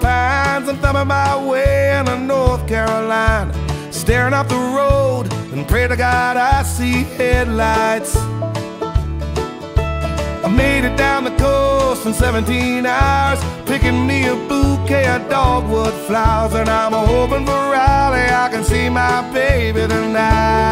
pines. I'm thumbing my way in North Carolina. Staring up the road and pray to God I see headlights. I made it down the coast in 17 hours, picking me a bouquet of dogwood flowers, and I'm hoping for Raleigh I can see my baby tonight.